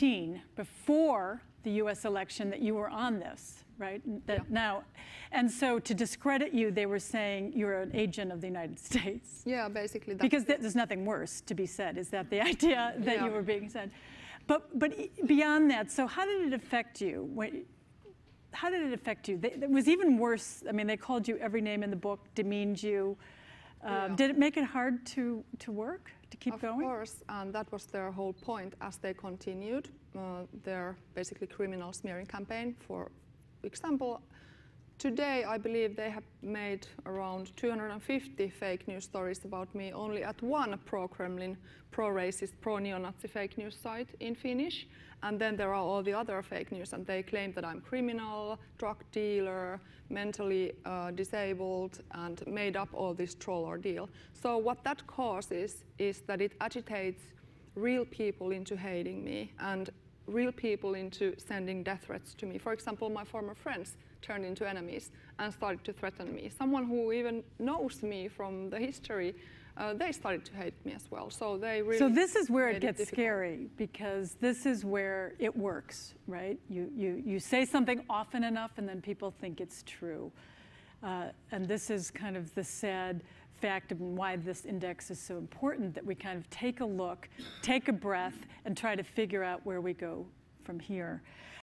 2015, before the US election, that you were on this, right? That Yeah. now, and so to discredit you, they were saying you're an agent of the United States. Yeah, basically. That's Because th- there's nothing worse to be said. Is that the idea that Yeah. you were being said? But but beyond that, so how did it affect you? When, how did it affect you? They, it was even worse. I mean, they called you every name in the book, demeaned you. Uh, Yeah. Did it make it hard to to work to keep of going? course, and that was their whole point as they continued uh, their basically criminal smearing campaign. For example, today I believe they have made around 250 fake news stories about me only at one pro-Kremlin, pro-racist, pro-neo-Nazi fake news site in Finnish. And then there are all the other fake news, and they claim that I'm criminal, drug dealer, mentally uh, disabled, and made up all this troll ordeal. So what that causes is that it agitates real people into hating me and real people into sending death threats to me. For example, my former friends turned into enemies and started to threaten me. Someone who even knows me from the history, uh, they started to hate me as well. So they really. So this is where it gets difficult. scary because this is where it works, right? You, you, you say something often enough and then people think it's true. Uh, and this is kind of the sad fact of why this index is so important that we kind of take a look, take a breath, and try to figure out where we go from here.